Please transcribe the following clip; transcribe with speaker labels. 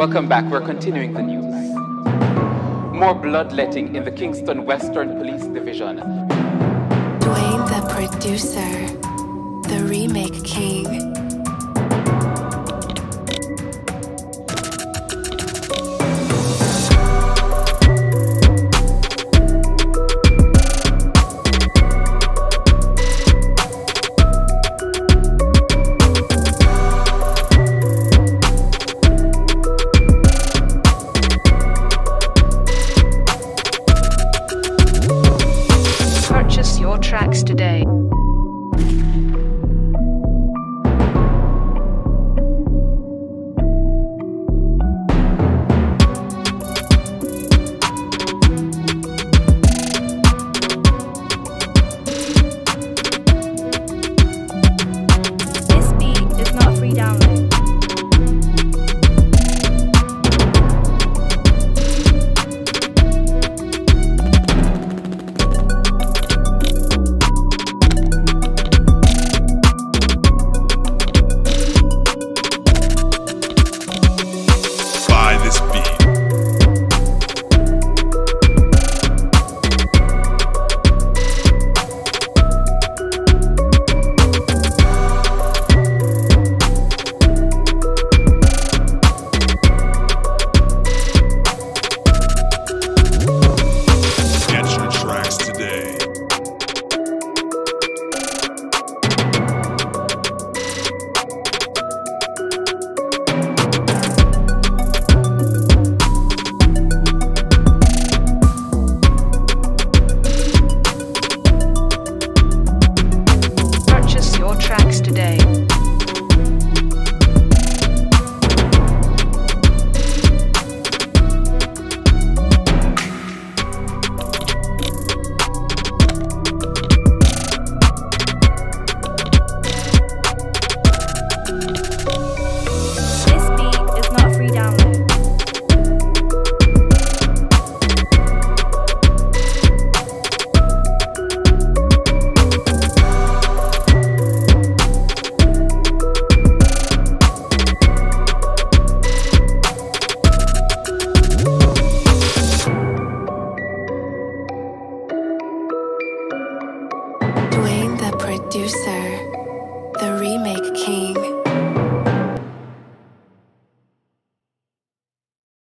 Speaker 1: Welcome back. We're continuing the news. More bloodletting in the Kingston Western Police Division.
Speaker 2: Dwayne the producer, the remake king. your tracks today. tracks today. producer, the remake king.